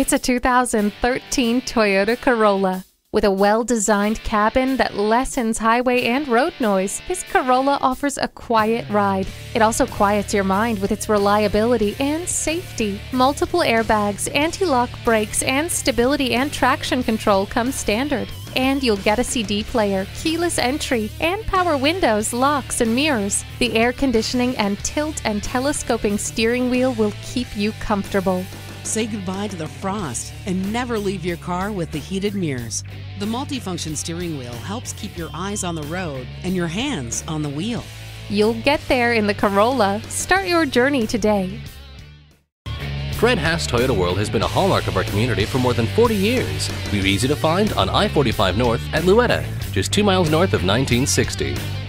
It's a 2013 Toyota Corolla. With a well designed cabin that lessens highway and road noise, this Corolla offers a quiet ride. It also quiets your mind with its reliability and safety. Multiple airbags, anti lock brakes, and stability and traction control come standard. And you'll get a CD player, keyless entry, and power windows, locks, and mirrors. The air conditioning and tilt and telescoping steering wheel will keep you comfortable. Say goodbye to the frost and never leave your car with the heated mirrors. The multifunction steering wheel helps keep your eyes on the road and your hands on the wheel. You'll get there in the Corolla. Start your journey today. Fred Haas Toyota World has been a hallmark of our community for more than 40 years. We're easy to find on I 45 North at Louetta, just two miles north of 1960.